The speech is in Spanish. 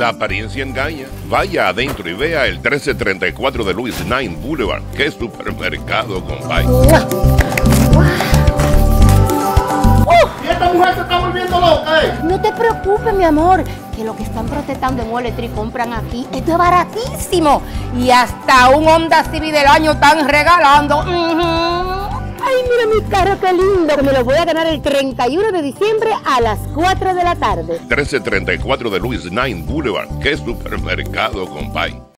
La apariencia engaña. Vaya adentro y vea el 1334 de Louis Nine Boulevard. ¡Qué supermercado, compadre! ¿Y esta mujer se está volviendo loca, eh? No te preocupes, mi amor, que lo que están protestando en Moletri compran aquí, esto es baratísimo. Y hasta un Honda Civic del año están regalando. Mi carro, qué lindo, que me lo voy a ganar el 31 de diciembre a las 4 de la tarde. 1334 de Louis Nine Boulevard. ¡Qué supermercado, compadre!